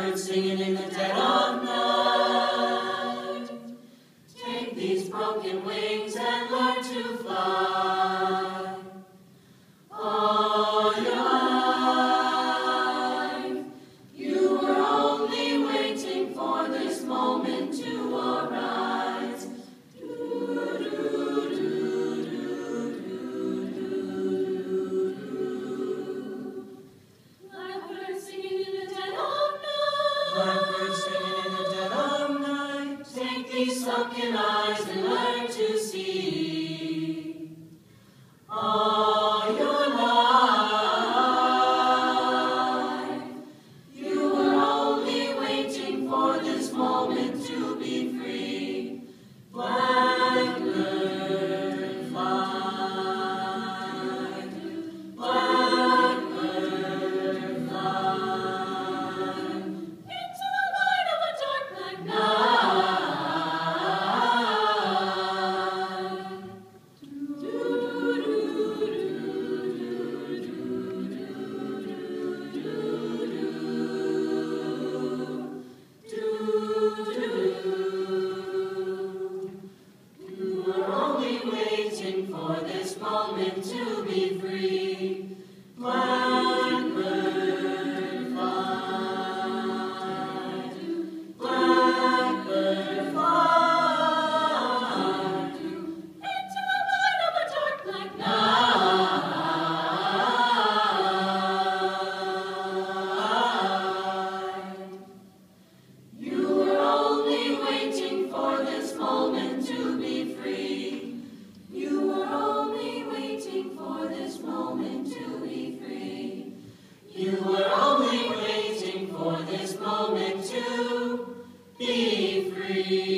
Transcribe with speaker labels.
Speaker 1: and singing in the dead of night. Take these broken wings and learn to fly. these sunken eyes and learn to see. Oh. waiting for this moment to be free. be free.